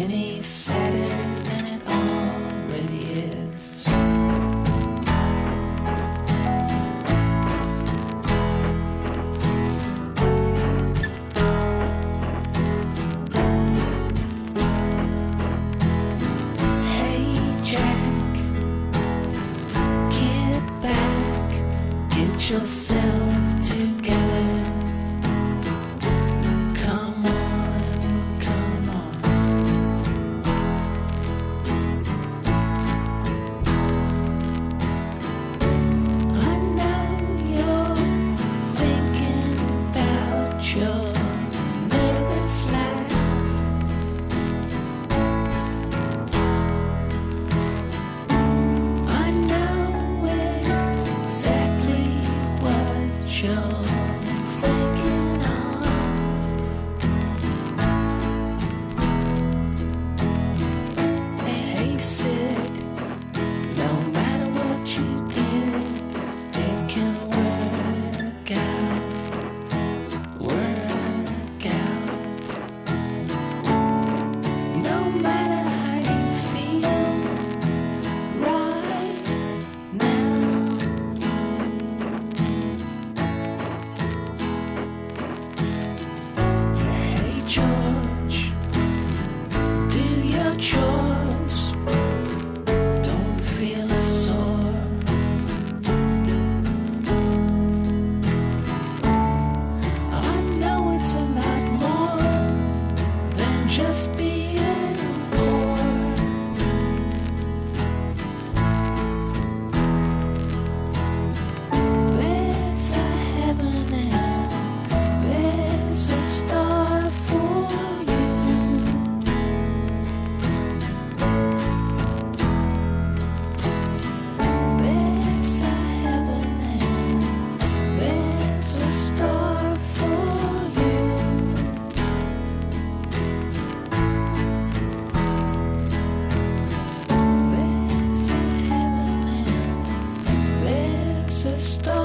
any sadder than it already is. Hey Jack, get back, get yourself together. Your nervous laugh. I know exactly what you're thinking of. Hey. chose. stop.